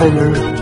Cliffhanger